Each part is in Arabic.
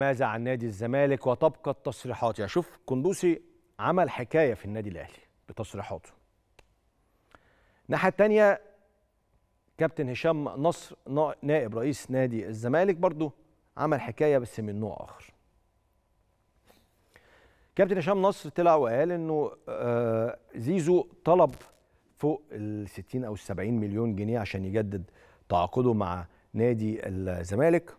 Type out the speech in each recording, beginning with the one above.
ماذا عن نادي الزمالك وتبقى التصريحات؟ يعني شوف قندوسي عمل حكاية في النادي الأهلي بتصريحاته. الناحية الثانية كابتن هشام نصر نائب رئيس نادي الزمالك برضو عمل حكاية بس من نوع آخر. كابتن هشام نصر طلع وقال إنه آه، زيزو طلب فوق ال 60 أو ال 70 مليون جنيه عشان يجدد تعاقده مع نادي الزمالك.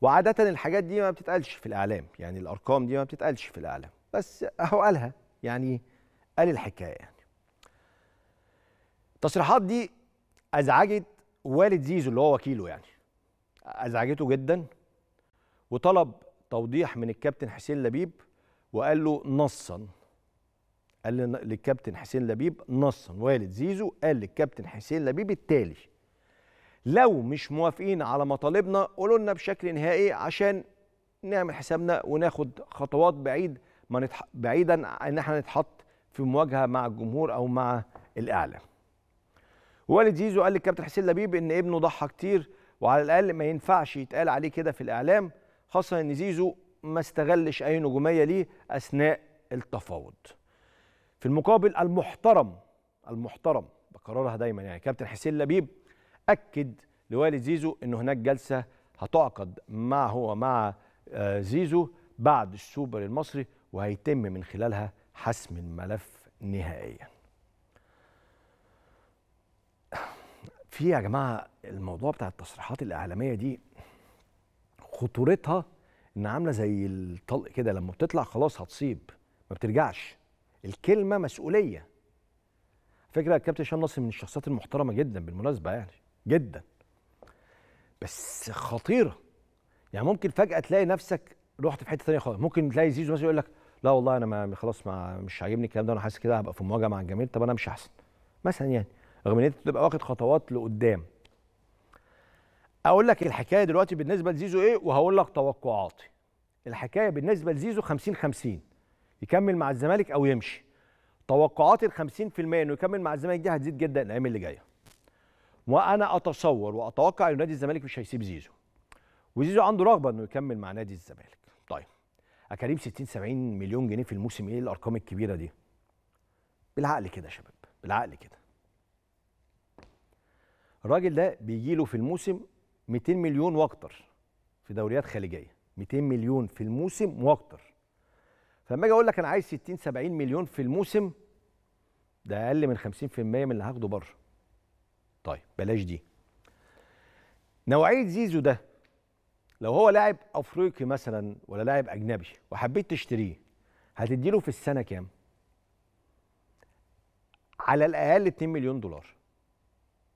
وعادة الحاجات دي ما بتتقالش في الإعلام يعني الأرقام دي ما بتتقالش في الإعلام. بس اهو قالها يعني قال الحكاية يعني. التصريحات دي أزعجت والد زيزو اللي هو وكيله يعني. أزعجته جدا وطلب توضيح من الكابتن حسين لبيب وقال له نصا. قال للكابتن حسين لبيب نصا. والد زيزو قال للكابتن حسين لبيب التالي. لو مش موافقين على مطالبنا قولوا لنا بشكل نهائي عشان نعمل حسابنا وناخد خطوات بعيد ما نتح... بعيدا إن إحنا نتحط في مواجهة مع الجمهور أو مع الإعلام. والد زيزو قال للكابتن حسين لبيب إن ابنه ضحى كتير وعلى الأقل ما ينفعش يتقال عليه كده في الإعلام خاصة إن زيزو ما استغلش أي نجومية ليه أثناء التفاوض. في المقابل المحترم المحترم بكررها دايما يعني كابتن حسين لبيب أكد لوالد زيزو ان هناك جلسة هتعقد معه ومع آه، زيزو بعد السوبر المصري وهيتم من خلالها حسم الملف نهائيا. في يا جماعة الموضوع بتاع التصريحات الإعلامية دي خطورتها إن عاملة زي الطلق كده لما بتطلع خلاص هتصيب ما بترجعش. الكلمة مسؤولية. فكرة الكابتن هشام نصر من الشخصيات المحترمة جدا بالمناسبة يعني. جدا. بس خطيرة. يعني ممكن فجأة تلاقي نفسك رحت في حتة ثانية خالص. ممكن تلاقي زيزو مثلا يقول لك لا والله أنا ما خلاص ما مش عاجبني الكلام ده أنا حاسس كده هبقى في مواجهة مع الجماهير طب أنا مش أحسن. مثلا يعني. رغم إن أنت بتبقى واخد خطوات لقدام. أقول لك الحكاية دلوقتي بالنسبة لزيزو إيه؟ وهقول لك توقعاتي. الحكاية بالنسبة لزيزو 50 50 يكمل مع الزمالك أو يمشي. توقعاتي ال 50% إنه يكمل مع الزمالك دي هتزيد جدا الأيام اللي جاية. وأنا أتصور وأتوقع ان نادي الزمالك مش هيسيب زيزو. وزيزو عنده رغبة إنه يكمل مع نادي الزمالك. طيب كريم 60 70 مليون جنيه في الموسم إيه الأرقام الكبيرة دي؟ بالعقل كده يا شباب بالعقل كده. الراجل ده بيجي له في الموسم 200 مليون وأكتر في دوريات خليجية. 200 مليون في الموسم وأكتر. فلما أجي أقول لك أنا عايز 60 70 مليون في الموسم ده أقل من 50% من اللي هاخده بره. طيب بلاش دي. نوعية زيزو ده لو هو لاعب أفريقي مثلا ولا لاعب أجنبي وحبيت تشتريه هتديله في السنة كام؟ على الأقل 2 مليون دولار.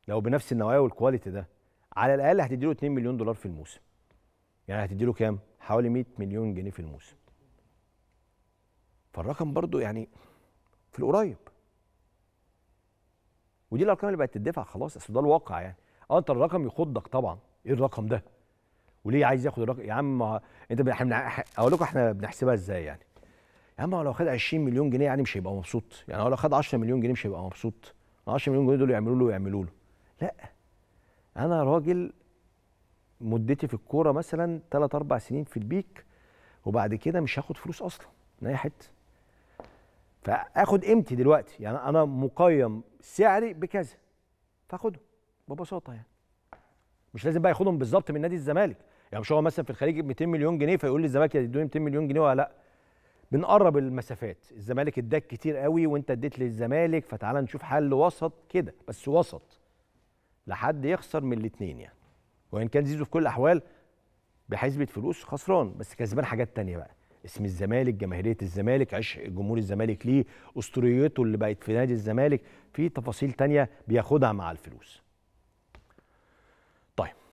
لو بنفس النوعية والكواليتي ده على الأقل هتديله 2 مليون دولار في الموسم. يعني هتديله كام؟ حوالي 100 مليون جنيه في الموسم. فالرقم برضو يعني في القريب. ودي الأرقام اللي بقت تدفع خلاص أصل ده الواقع يعني. آه أنت الرقم يخضك طبعا. إيه الرقم ده؟ وليه عايز ياخد الرقم؟ يا عم أنت إحنا أقول لكم إحنا بنحسبها إزاي يعني. يا عم لو خد 20 مليون جنيه يعني مش هيبقى مبسوط. يعني هو لو خد 10 مليون جنيه مش هيبقى مبسوط. 10 مليون جنيه دول يعملوا له ويعملوا له. لا. أنا راجل مدتي في الكورة مثلا 3 4 سنين في البيك وبعد كده مش هاخد فلوس أصلا من أي حتة. فآخد قيمتي دلوقتي. يعني أنا مقيم سعري بكذا. فآخده ببساطة يعني. مش لازم بقى ياخدهم بالظبط من نادي الزمالك. يعني مش هو مثلا في الخليج 200 مليون جنيه فيقول لي الزمالك يدوني 200 مليون جنيه ولا لأ. بنقرب المسافات. الزمالك اداك كتير قوي وانت اديت للزمالك فتعالى نشوف حل وسط كده. بس وسط. لحد يخسر من الاثنين يعني. وإن كان زيزو في كل الأحوال بحسبة فلوس خسران. بس كسبان حاجات تانية بقى. اسم الزمالك جماهيرية الزمالك عشق جمهور الزمالك ليه أسطوريته اللي بقت في نادي الزمالك في تفاصيل تانية بياخدها مع الفلوس.